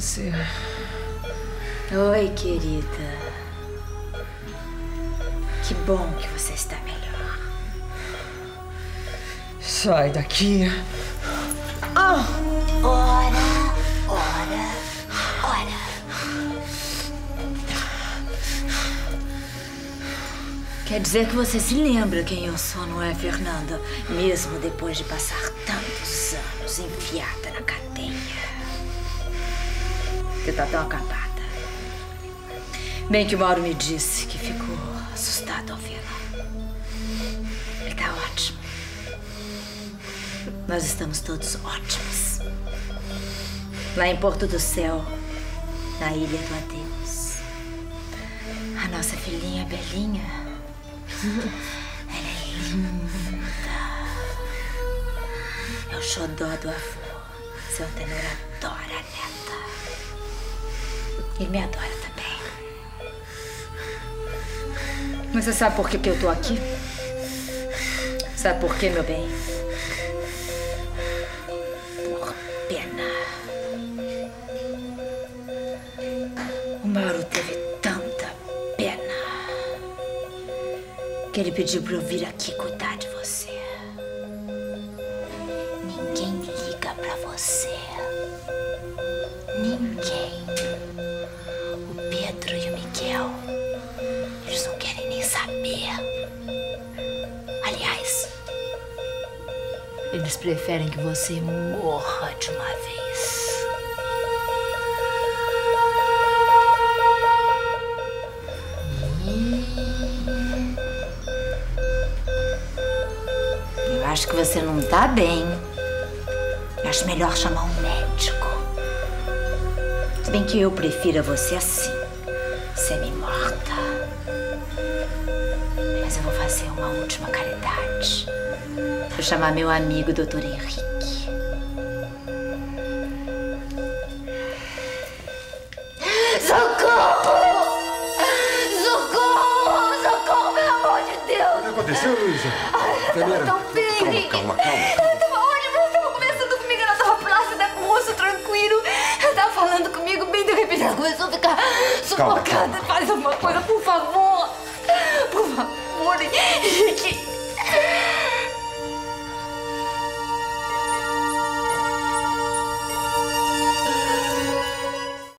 você. Oi, querida. Que bom que você está melhor. Sai daqui. Ah! Ora, ora, ora. Quer dizer que você se lembra quem eu sou, não é, Fernanda? Mesmo depois de passar tantos anos enfiada na cadeia. Você tá tão acabada. Bem que o Mauro me disse que ficou assustado ao vê-la. Ele tá ótimo. Nós estamos todos ótimos. Lá em Porto do Céu, na Ilha do Adeus. A nossa filhinha Belinha. Ela é linda. É o xodó do avô. Seu tenor adora a neta. Ele me adora também. Mas você sabe por que, que eu tô aqui? Sabe por quê, meu bem? Por pena. O Mauro teve tanta pena que ele pediu pra eu vir aqui cuidar de você. Ninguém liga pra você. Ninguém. Aliás, eles preferem que você morra de uma vez. Eu acho que você não tá bem. Eu acho melhor chamar um médico. Se bem que eu prefiro você assim, semi-morta. Mas eu vou fazer uma última caridade. Vou chamar meu amigo Dr. Henrique. Socorro! Socorro! Socorro, pelo amor de Deus! O que aconteceu, Luísa? Tava tão bem! calma, calma, calma. Ela tava ótima, ela tava conversando comigo, ela tava plácida, com o rosto tranquilo. Ela tava falando comigo, bem de repente ela começou a ficar sufocada. calma. Faz alguma coisa, por favor! 不